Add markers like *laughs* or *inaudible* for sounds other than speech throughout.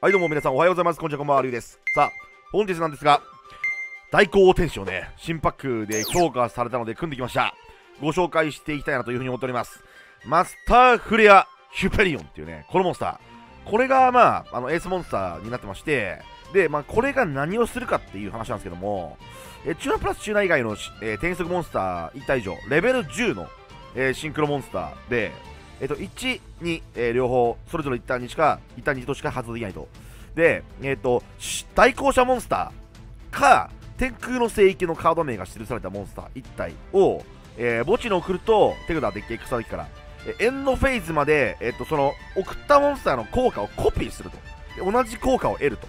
はいどうも皆さんおはようございます。こんにちはこんばんはりゅうです。さあ本日なんですが大高天使をね新パックで強化されたので組んできました。ご紹介していきたいなというふうに思っております。マスターフレアヒュペリオンっていうねこのモンスター。これがまああのエースモンスターになってましてで、まあ、これが何をするかっていう話なんですけども、えチューナプラスチューナ以外の、えー、転速モンスター1体以上、レベル10の、えー、シンクロモンスターで、えっ、と、1、2、えー、両方、それぞれ1ターンにしか、1ターン2としか発動できないと。で、えっ、と、対向車モンスターか、天空の聖域のカード名が記されたモンスター1体を、えー、墓地に送ると、手札でック草木から、えエンドフェイズまで、えっ、と、その、送ったモンスターの効果をコピーすると。同じ効果を得ると。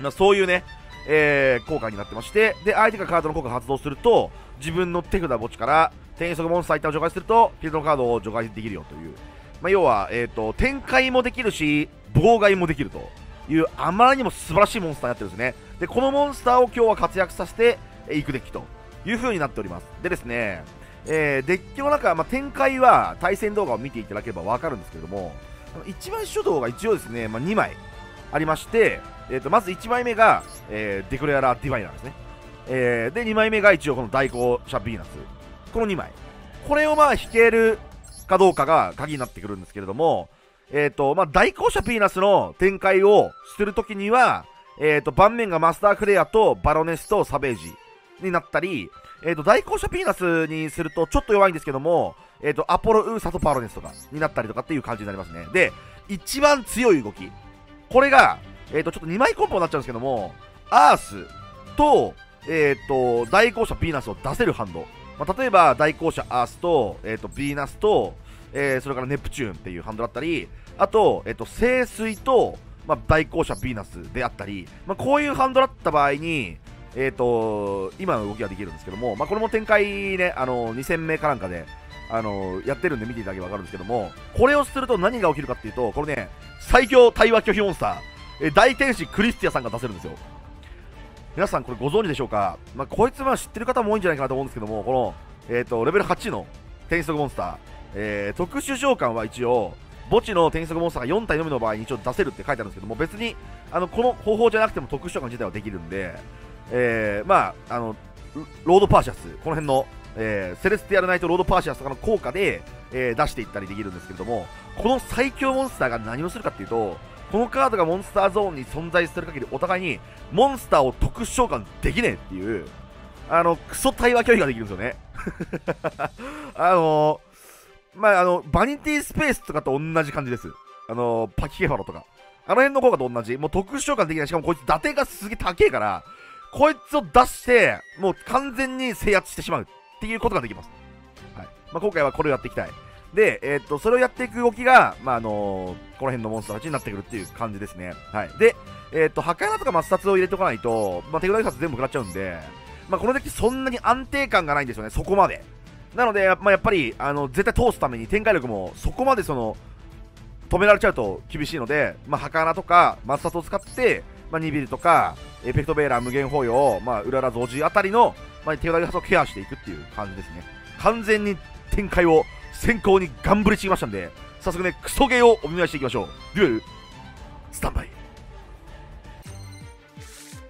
まそういうね、えー、効果になってまして、で、相手がカードの効果を発動すると、自分の手札墓地から転速モンスター一体を除外すると、フィールドのカードを除外できるよという。まあ、要は、えっ、ー、と、展開もできるし、妨害もできるという、あまりにも素晴らしいモンスターになってるんですね。で、このモンスターを今日は活躍させていくデッキという風になっております。でですね、えー、デッキの中、まあ、展開は対戦動画を見ていただければわかるんですけども、一番初動が一応ですね、まあ、2枚ありまして、えー、とまず1枚目が、えー、デクレアラディバイナーですね。えー、で、2枚目が一応この大行者ヴィーナス。この2枚。これをまあ引けるかどうかが鍵になってくるんですけれども、えっ、ー、と、まあ、大校舎ピーナスの展開をするときには、えっ、ー、と、盤面がマスタークレアとバロネスとサベージになったり、えっ、ー、と、大校舎ピーナスにするとちょっと弱いんですけども、えっ、と、アポロウーサとバロネスとかになったりとかっていう感じになりますね。で、一番強い動き。これが、えっ、と、ちょっと2枚コンボになっちゃうんですけども、アースと、えっ、と、大校舎ピーナスを出せるハンド。まあ、例えば大校舎アースと,、えーと、ヴィーナスと、えー、それからネプチューンっていうハンドだったりあと,、えーと、清水と、まあ、大校舎ヴィーナスであったり、まあ、こういうハンドだった場合に、えーと、今の動きができるんですけども、まあ、これも展開ねあの2戦目かなんかであのやってるんで見ていただければ分かるんですけどもこれをすると何が起きるかっていうとこれね最強対話拒否モンスター、えー、大天使クリスティアさんが出せるんですよ。皆さんこれご存知でしょうか、まあ、こいつは知ってる方も多いんじゃないかなと思うんですけども、この、えーと、レベル8の転速モンスター、えー、特殊召喚は一応、墓地の転速モンスターが4体のみの場合に一応出せるって書いてあるんですけども、別にあのこの方法じゃなくても特殊召喚自体はできるんで、えー、まあ、あの、ロードパーシアス、この辺の、えー、セレスティアルナイトロードパーシアスとかの効果で、えー、出していったりできるんですけれども、この最強モンスターが何をするかっていうと、このカードがモンスターゾーンに存在する限りお互いにモンスターを特殊召喚できねえっていうあのクソ対話拒否ができるんですよね。*laughs* あのまああのバニティスペースとかと同じ感じです。あのパキケファロとか。あの辺の効果と同じ。もう特殊召喚できない。しかもこいつ打点がすげえ高えからこいつを出してもう完全に制圧してしまうっていうことができます、はい。まあ、今回はこれをやっていきたい。で、えー、っと、それをやっていく動きが、まあ、あのー、この辺のモンスターたちになってくるっていう感じですね。はい。で、えー、っと、破壊穴とか抹殺を入れておかないと、まあ、手札殺全部食らっちゃうんで、まあ、このデッキそんなに安定感がないんですよね、そこまで。なので、まあ、やっぱり、あの、絶対通すために展開力もそこまでその、止められちゃうと厳しいので、まあ、墓穴とか抹殺を使って、まあ、ニビルとか、エフェクトベーラー無限包容、まあ、ウララ増字あたりの、まあ、手札をケアしていくっていう感じですね。完全に展開を先行にガンブレしてきましたんで、早速ね、クソゲーをお見舞いしていきましょう。デュエル、スタンバイ。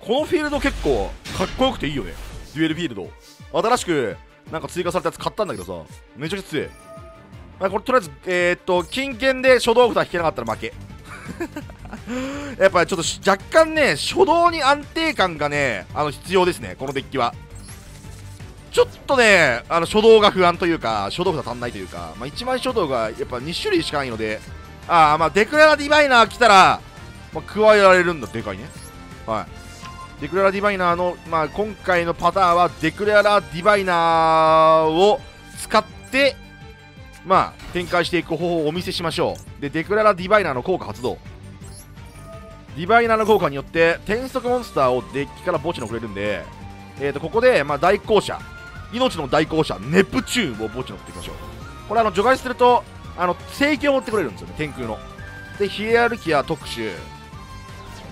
このフィールド結構かっこよくていいよね。デュエルフィールド。新しくなんか追加されたやつ買ったんだけどさ、めちゃくちゃ強い。まあ、これとりあえず、えー、っと、金券で初動札引けなかったら負け。*laughs* やっぱりちょっと若干ね、初動に安定感がね、あの必要ですね、このデッキは。ちょっとね、あの初動が不安というか、初動札足んないというか、まあ、1枚初動がやっぱ2種類しかないので、ああ、まあ、デクララディバイナー来たら、まあ、加えられるんだ、でかいね。はい。デクララディバイナーの、まあ、今回のパターンは、デクララディバイナーを使って、まあ、展開していく方法をお見せしましょう。で、デクララディバイナーの効果発動。ディバイナーの効果によって、転速モンスターをデッキから墓地に送れるんで、えー、とここで、まあ、大校舎命の大校舎ネプチューンを墓地に持っていきましょうこれあの除外するとあの聖域を持ってくれるんですよね。天空の。でヒエアルキア特殊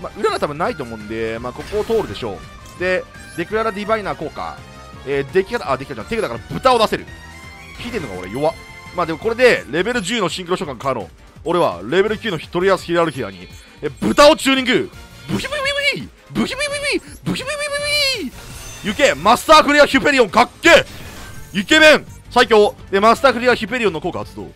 まあ、裏が多分ないと思うんで、まあ、ここを通るでしょう。でデクララディバイナー効果えー、出来方あできたじゃん手だから豚を出せる。引いてんのが俺弱まあでもこれでレベル10のシンクロ召喚可能俺はレベル9のトリアスヒエアルキアにえ豚をチューニングブヒブヒブヒブヒブヒブヒブヒブヒブヒ行けマスタークリアヒュペリオンかっけイケメン。最強。でマスタークリアヒュペリオンの効果発動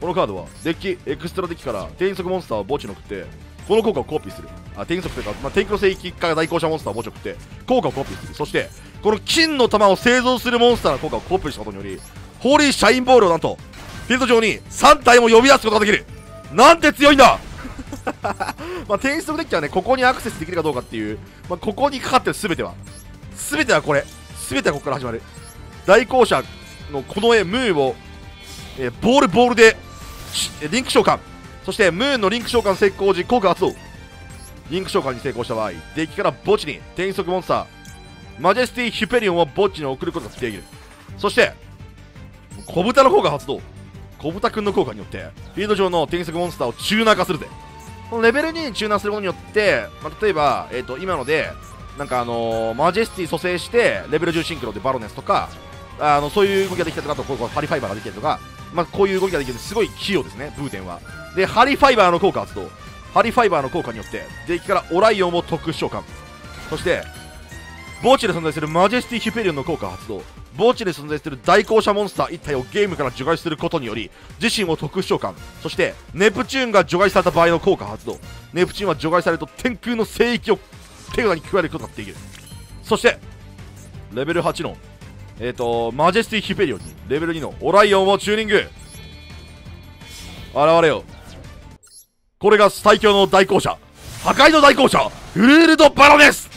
このカードはデッキエクストラデッキから転速モンスターを墓地に送ってこの効果をコピーする。あ転速というか、まあ、天空の聖域から大校舎モンスターを墓地に送って効果をコピーする。そしてこの金の玉を製造するモンスターの効果をコピーしたことによりホーリーシャインボールをなんとフィールド上に3体も呼び出すことができる。なんて強いんだ。*laughs* まあ、転速デッキはね、ここにアクセスできるかどうかっていう、まあ、ここにかかってる全ては、全てはこれ、全てはここから始まる。大校舎のこの絵、ムーを、えー、ボールボールで、リンク召喚。そして、ムーンのリンク召喚成功時、効果発動。リンク召喚に成功した場合、デッキから墓地に転速モンスター、マジェスティ・ヒュペリオンを墓地に送ることができる。そして、小豚の効果発動。小豚くんの効果によってフィールド上の天使族モンスターをチューナー化するぜこのレベル2にチューナーすることによって、まあ、例えば、えー、と今のでなんかあのー、マジェスティ蘇生してレベル10シンクロでバロネスとかあのそういう動きができたとかあとここハリファイバーができたりとか、まあ、こういう動きができるすごい器用ですねブーテンは。でハリファイバーの効果発動ハリファイバーの効果によってデッキからオライオンを特殊召喚。そして墓地で存在するマジェスティヒュペリオンの効果発動墓地で存在する代行者モンスター1体をゲームから除外することにより自身を特殊召喚。そしてネプチューンが除外された場合の効果発動ネプチューンは除外されると天空の聖域を手札に加えることができる。そしてレベル8のえっ、ー、とマジェスティヒュペリオンにレベル2のオライオンをチューニング。現れよこれが最強の代行者。破壊の代行者。フルールド・バロネス。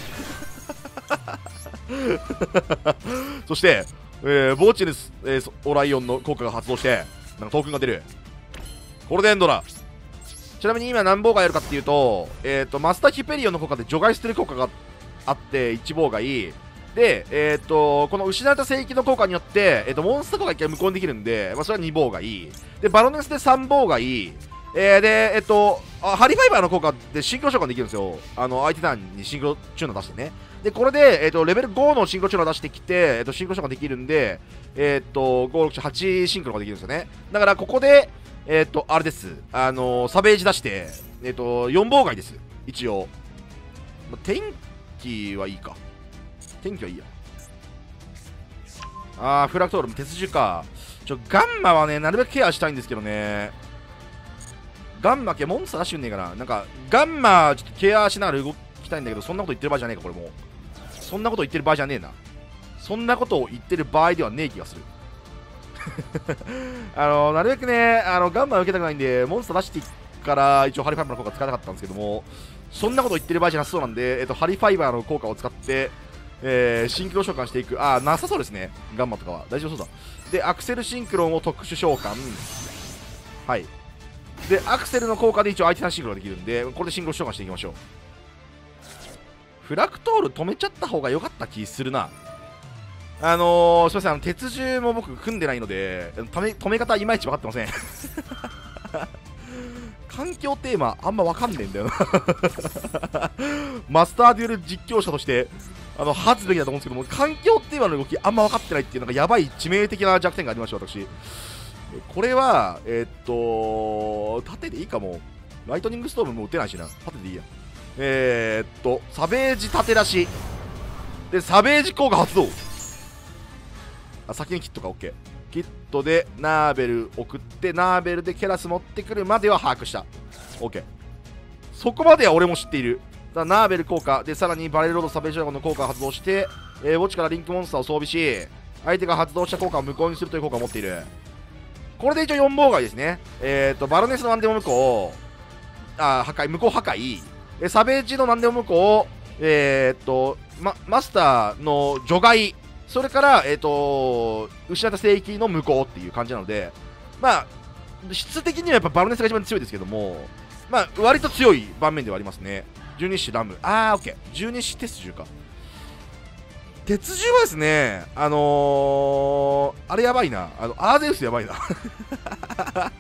*laughs* そして、えー、ボーチネス、えー、オライオンの効果が発動して、なんかトークンが出る。これでエンドだ。ちなみに今何妨害あるかっていうと、えっ、ー、と、マスターヒュペリオンの効果で除外してる効果があって、1妨害。で、えっ、ー、と、この失われた聖域の効果によって、えっ、ー、と、モンスター効果1回無効にできるんで、まあ、それは2妨害。で、バロネスで3妨害。えー、で、えっと、ハリファイバーの効果でシンクロ召喚できるんですよ。あの、相手団にシンクロチューナー出してね。で、これで、えっ、と、レベル5のシンクロチューナー出してきて、えっ、と、シンクロ召喚できるんで、えっ、と、5、6、8シンクロができるんですよね。だから、ここで、えっ、と、あれです。あのサベージ出して、えっ、と、4妨害です。一応。ま天気はいいか。天気はいいや。あー、フラクトールも、鉄樹か。ちょ、ガンマはね、なるべくケアしたいんですけどね。ガンマ系、モンスター出してんねえかな。なんか、ガンマ、ちょっとケアしながら動きたいんだけど、そんなこと言ってる場合じゃねえか、これも。そんなこと言ってる場合じゃねえな。そんなことを言ってる場合ではねえ気がする。*laughs* あの、なるべくね、あの、ガンマ受けたくないんで、モンスター出してから一応ハリファイバーの効果使いたかったんですけども、そんなこと言ってる場合じゃなさそうなんで、えっと、ハリファイバーの効果を使って、えー、シンクロ召喚していく。あ、なさそうですね。ガンマとかは。大丈夫そうだ。で、アクセルシンクロンを特殊召喚。はい。で、アクセルの効果で一応相手さんシンクロができるんで、これでシンクロ召喚していきましょう。フラクトール止めちゃった方が良かった気するな。あのー、すみません、あの鉄銃も僕組んでないので、止め止め方いまいち分かってません。*laughs* 環境テーマあんま分かんねえんだよなマスターデュエル実況者として、あの、恥ずべきだと思うんですけども、環境テーマの動きあんま分かってないっていうのがやばい致命的な弱点がありました、私。これは、えー、っと、縦でいいかも。ライトニングストームも打てないしな。縦でいいや。えー、っと、サベージ縦出し。で、サベージ効果発動。あ、先にキットか、OK。キットでナーベル送って、ナーベルでケラス持ってくるまでは把握した。OK。そこまでは俺も知っている。だナーベル効果で、さらにバレルロードサベージドラゴンの効果を発動して、えー、墓地からリンクモンスターを装備し、相手が発動した効果を無効にするという効果を持っている。これで一応4妨害ですね。えっ、ー、と、バロネスのワンデモ無効、あ、破壊、無効破壊、えサベージの何でも向こう、えー、っと、ま、マスターの除外、それから、えー、っと、失った聖域の向こうっていう感じなので、まあ、質的にはやっぱバロネスが一番強いですけども、まあ、割と強い盤面ではありますね。十二支ラム。あー、オッケー。十二支鉄銃か。鉄銃はですね、あのー、あれやばいな。あの、アーゼウスやばいな。*laughs*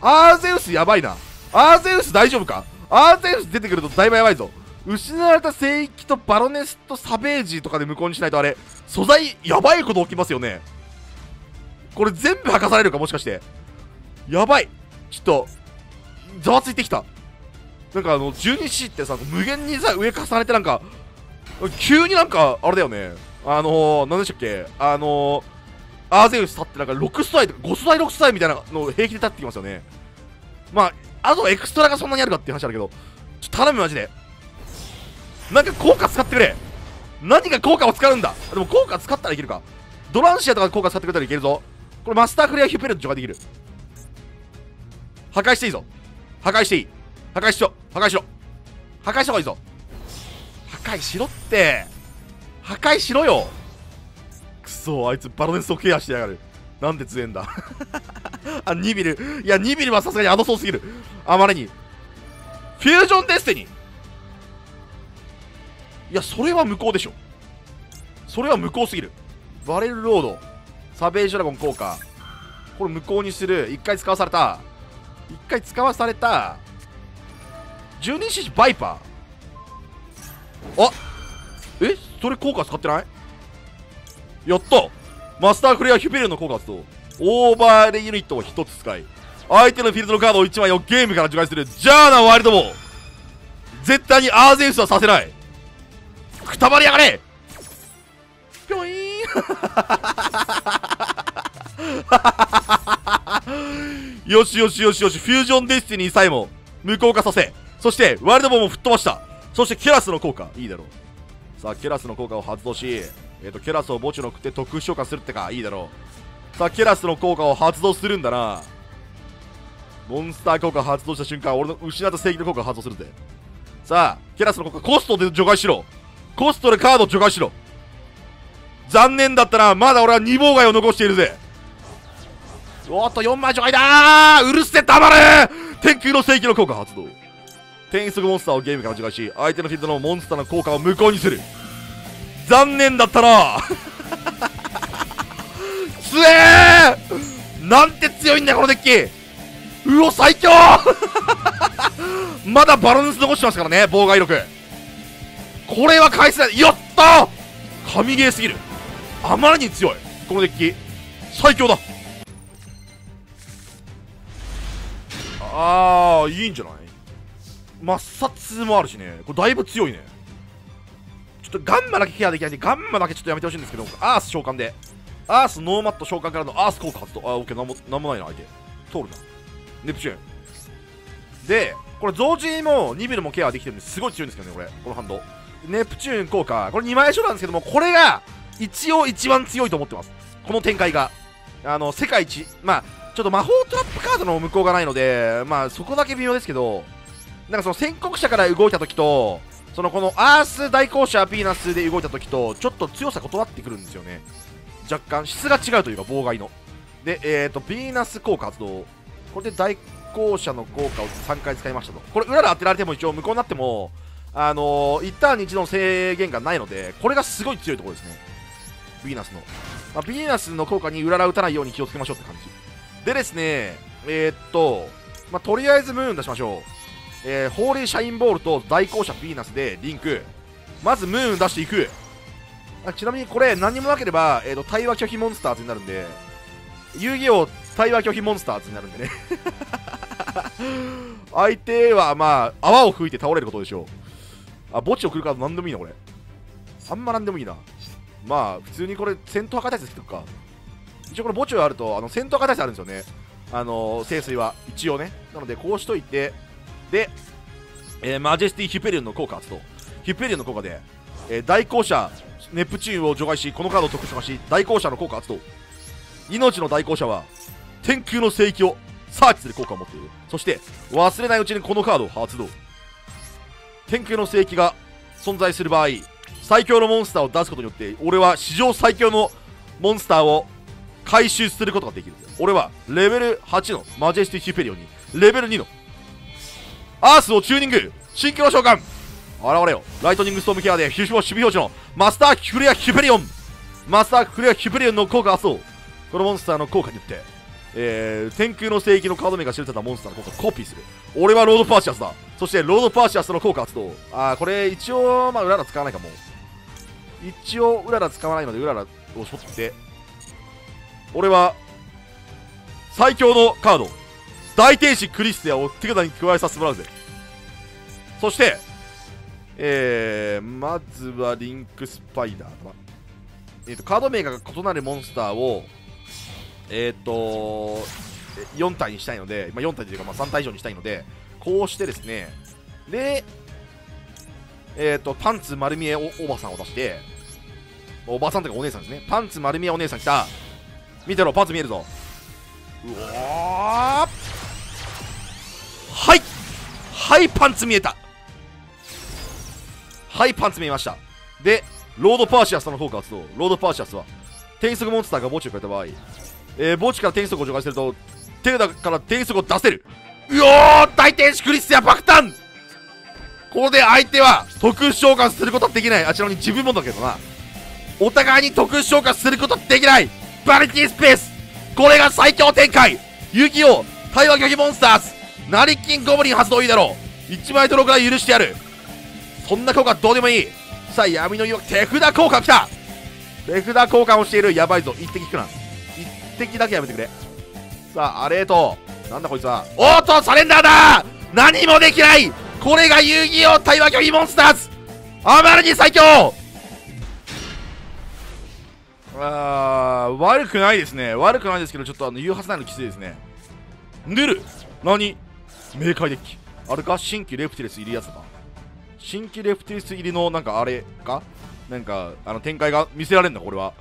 アーゼウスやばいな。アーゼウス大丈夫か？アーゼウス出てくるとだいぶやばいぞ失われた聖域とバロネスとサベージとかで無効にしないとあれ素材やばいこと起きますよね。これ全部吐かされるかもしかして。やばい。ちょっとざわついてきた。なんかあの 12C ってさ無限にさ上重ねてなんか急になんかあれだよね。あのー、何でしたっけ？あのー、アーゼウス立ってなんか6ストライとか5ストライ6ストライみたいなの平気で立ってきますよね。まああとエクストラがそんなにあるかっていう話あるけどちょっと頼むマジで。なんか効果使ってくれ。何が効果を使うんだ。でも効果使ったらいけるか。ドランシアとか効果使ってくれたらいけるぞ。これマスタークリアヒューペルト除外できる。破壊していいぞ。破壊していい。破壊しろ。破壊しろ。破壊した方がいいぞ。破壊しろって。破壊しろよ。くそあいつバロネスをケアしてやがる。なんで強えんだ。*laughs* あニビル。いやニビルはさすがにアドソーすぎる。あまりに。フュージョンデスティニー。いやそれは無効でしょ。それは無効すぎる。バレルロード。サベージドラゴン効果。これ無効にする。1回使わされた。1回使わされた。12シシバイパー。あえ？それ効果使ってない？やった。マスタークリアヒュペリオンの効果発動オーバーレイユニットを1つ使い。相手のフィールドのカードを1枚をゲームから除外する。じゃあなワイルドボー絶対にアーゼウスはさせない。くたばりやがれ。ぴょいーん。*laughs* よしよしよしよしフュージョンデスティニーさえも無効化させそしてワイルドボーも吹っ飛ばした。そしてケラスの効果いいだろう。さあケラスの効果を発動しえっ、ー、とケラスを墓地の送って特殊召喚するってかいいだろう。さあケラスの効果を発動するんだな。モンスター効果発動した瞬間俺の失った正義の効果を発動するぜ。さあケラスの効果コストで除外しろコストでカード除外しろ。残念だったなまだ俺は2妨害を残しているぜ。おっと4枚除外だうるせえ黙れ天空の正義の効果発動。転速モンスターをゲームから除外し相手のフィールドのモンスターの効果を無効にする。残念だったなつ *laughs* えー。なんて強いんだこのデッキ。うお最強。*laughs* まだバランス残してますからね妨害力。これは返せない。やった神ゲーすぎる。あまりに強い。このデッキ。最強だ。ああいいんじゃない？抹殺もあるしね。これだいぶ強いね。ちょっとガンマだけケアできないんでガンマだけちょっとやめてほしいんですけど。アース召喚で。アースノーマット召喚からのアース効果発動。あーオッケー。なんもなんもないな相手。通るな。ネプチューン。でこれ増人もニビルもケアできてるんですごい強いんですけどねこれ。このハンド。ネプチューン効果。これ2枚書なんですけどもこれが一応一番強いと思ってます。この展開が。あの世界一。まあちょっと魔法トラップカードの向こうがないのでまあそこだけ微妙ですけどなんかその宣告者から動いた時とそのこのアース大校舎ピーナスで動いた時とちょっと強さ異なってくるんですよね。若干質が違うというか妨害の。でえっ、ー、とヴィーナス効果発動。これで大校舎の効果を3回使いましたと。これ裏で当てられても一応無効になってもあのー、1ターンに一度の制限がないのでこれがすごい強いところですね。ヴィーナスの、まあ、ヴィーナスの効果に裏ら打たないように気をつけましょうって感じ。でですねえー、っと、まあ、とりあえずムーン出しましょう。えー、ホーリーシャインボールと大校舎ヴィーナスでリンク。まずムーン出していく。あちなみにこれ何もなければ、えーと、対話拒否モンスターズになるんで遊戯王対話拒否モンスターズになるんでね。*laughs* 相手はまあ泡を吹いて倒れることでしょう。あ墓地を来るから何でもいいなこれ。あんま何でもいいな。まあ普通にこれ戦闘破壊耐性つけとくか。一応これ墓地があるとあの戦闘破壊耐性あるんですよね。あのー、清水は。一応ね。なのでこうしといて。で、えー、マジェスティ・ヒュペリオンの効果発動ヒュペリオンの効果で、えー、大校舎ネプチューンを除外しこのカードを特殊化し大校舎の効果発動命の大校舎は天空の聖域をサーチする効果を持っている。そして忘れないうちにこのカードを発動。天空の聖域が存在する場合最強のモンスターを出すことによって俺は史上最強のモンスターを回収することができる俺はレベル8のマジェスティ・ヒュペリオンにレベル2のアースをチューニングシンクロ召喚。現れよ。ライトニングストームケアでヒュ守備表示のマスターフレアヒュペリオン。マスターフレアヒュペリオンの効果発動。このモンスターの効果によってえー、天空の聖域のカード名が記されたモンスターの効果をコピーする。俺はロードパーシアスだ。そしてロードパーシアスの効果発動。あーこれ一応まあうらら使わないかも。一応うらら使わないのでうららをしょって。俺は最強のカード。大天使クリスティアを手札に加えさせてもらうぜ。そしてえー、まずはリンクスパイダーとか、えーと、カード名が異なるモンスターをえっ、ー、と4体にしたいので、まあ、4体というかまあ3体以上にしたいのでこうしてですねでえっ、ー、とパンツ丸見えおおばさんを出しておばさんというかお姉さんですね。パンツ丸見えお姉さん来た。見てろパンツ見えるぞ。うわはい。はいパンツ見えた。はいパンツ見えました。でロードパーシアスの効果を発動ロードパーシアスは天使族モンスターが墓地を変えた場合、えー、墓地から天使族を除外すると手札から天使族を出せる。うおー大天使クリスティア爆誕。ここで相手は特殊召喚することはできない。ちなみに自分もだけどな。お互いに特殊召喚することできない。バニティスペース。これが最強展開。遊戯王対話拒否モンスターズ。ナリキンゴブリン発動いいだろう。1枚ドローから許してやる。そんな効果どうでもいい。さあ闇の誘惑手札効果きた。手札交換をしているやばいぞ。一滴引くな。一滴だけやめてくれ。さあアレートなんだこいつは。おっとサレンダーだ。何もできない。これが遊戯王対話拒否モンスターズ。あまりに最強。あー悪くないですね。悪くないですけどちょっとあの誘発内の規制ですね。ヌル何？明快デッキ。あれか？新規レプティレス入りやつか新規レプティレス入りのなんかあれか？なんかあの展開が見せられるんだこれは。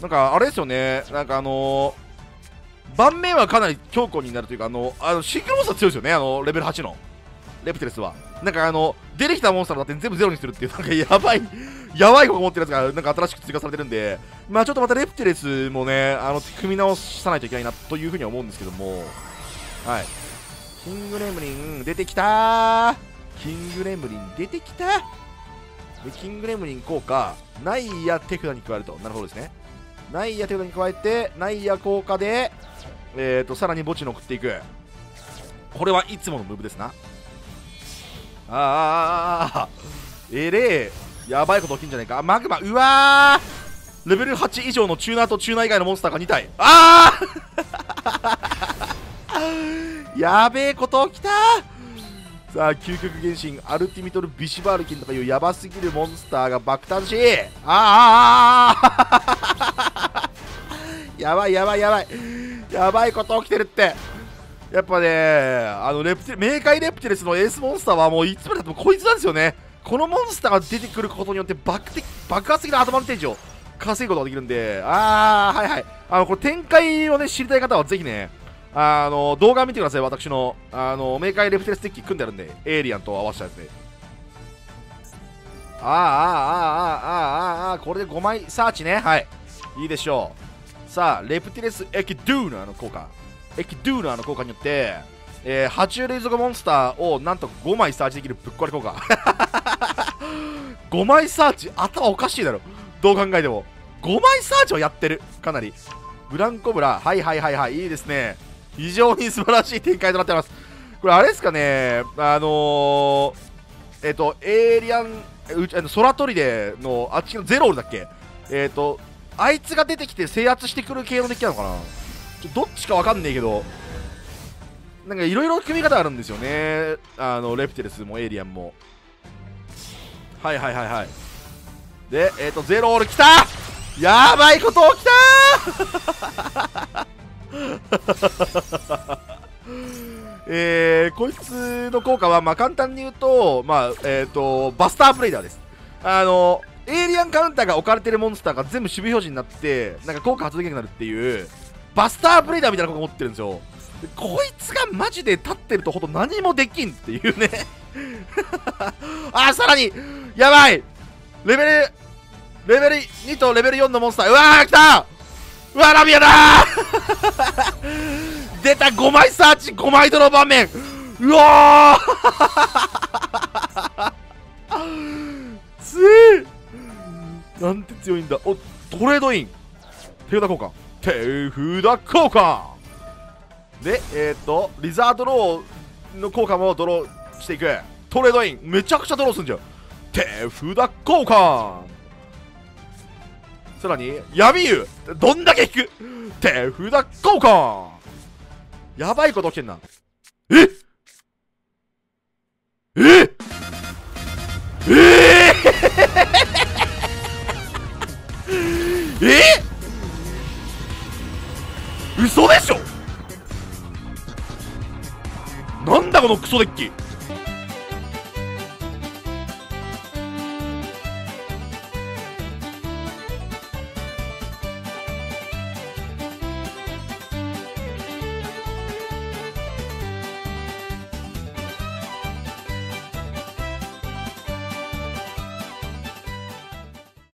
なんかあれですよね。なんかあのー、盤面はかなり強固になるというかあのあのシンクロモンスター強いですよねあのレベル8の。レプテレスは。なんかあの出てきたモンスターだって全部ゼロにするっていうなんかやばいやばい子が持ってるやつがなんか新しく追加されてるんで。まあちょっとまたレプテレスもねあの組み直さないといけないなというふうには思うんですけども。はい。キングレムリン出てきたキングレムリン出てきたでキングレムリン効果ナイヤ手札に加えると。なるほどですね。ナイヤ手札に加えてナイヤ効果でえーとさらに墓地に送っていく。これはいつものムーブですな。ああえれえ。やばいこと起きんじゃないか。マグマ。うわー。レベル8以上のチューナーとチューナー以外のモンスターが2体。ああ *laughs* やべえこと起きたさあ究極原神アルティミトルビシバールキンとかいうヤバすぎるモンスターが爆誕しああああやばいやばいやばいやばいこと起きてるってやっぱね、あのレプテ冥界レプティレスのエースモンスターはもういつまでたってもこいつなんですよね。このモンスターが出てくることによって爆的爆発的なアドバンテージを稼ぐことができるんで、あー、はいはい。あの、これ展開をね、知りたい方はぜひね、あの、動画見てください、私の、あの、冥界レプティレスデッキ組んであるんで、エイリアンと合わせたやつで。あーあーあーあーああこれで5枚サーチね。はい。いいでしょう。さあ、レプティレスエキドゥーナーの効果。エキドゥーナーの効果によって、えー、爬虫類族モンスターをなんと5枚サーチできるぶっ壊れ効果 *laughs* 5枚サーチ頭おかしいだろどう考えても5枚サーチをやってるかなりブランコブラはいはいはいはいいいですね非常に素晴らしい展開となってます。これあれですかねあのー、えっ、ー、とエイリアンうち空取りでのあっちのゼロールだっけ？えっ、ー、とあいつが出てきて制圧してくる系のデッキなのかな？ちょどっちかわかんねえけどなんかいろいろ組み方あるんですよね。あのレプティレスもエイリアンも。はいはいはいはい。でえっ、ー、とゼロール来た！やばいこと起きた *laughs* *laughs* えー、こいつの効果は、まあ、簡単に言うと、まあえーと、バスターブレイダーです。あのエイリアンカウンターが置かれてるモンスターが全部守備表示になってなんか効果発動できなくなるっていうバスターブレイダーみたいな子が持ってるんですよ。こいつがマジで立ってるとほど何もできんっていうね。*laughs* あさらにやばい！レベルレベル2とレベル4のモンスター。うわー来た！わラビアだ出た5枚サーチ5枚ドロー盤面。うわー。*laughs* つい。なんて強いんだ。おトレードイン。手札交換。手札交換。で、えっ、ー、と、リザードローの効果もドローしていく。トレードイン、めちゃくちゃドローすんじゃん。手札交換。さらに闇湯どんだけ引く手札交換やばいこと起きてんな。えええええ嘘でしょ？なんだこのクソデッキ。